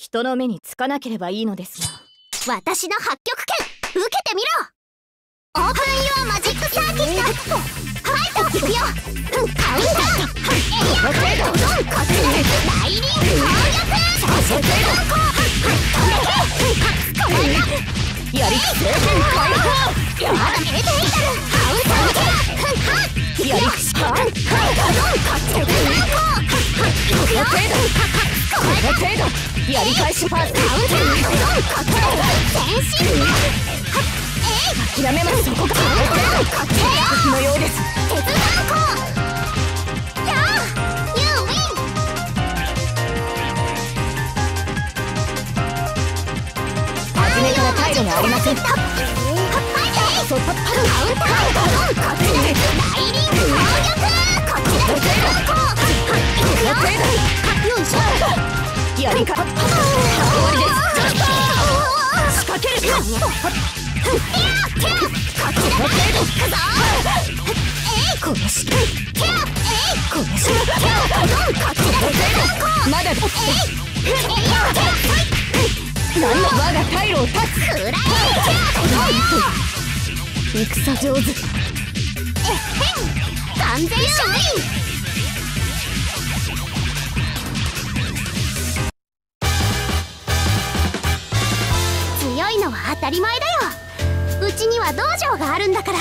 人の目につかなければいいのですが。私の八極拳受けてみろ。オープンユアマジックサーキット。ファイトいくよカウンター。エリアドドンこっち大輪攻撃させてどこやりきせ解放やだめていたるカウンター。ケアやりくしやり返しパースカウンタードンこっちで前進えい諦めますそこがカウンターこっちでよのようです手伝うこうやあ You win 初めから態度がありませんはっはっそっぱっカウンターょやりか。終わりです仕掛けるこっちで行くぞえいこのしケアえいこのしケアドンこっちでこうまだえいエリアケア何の我が退路を断つくらえケア戦上手えっへん完全勝利当たり前だよ。うちには道場があるんだから。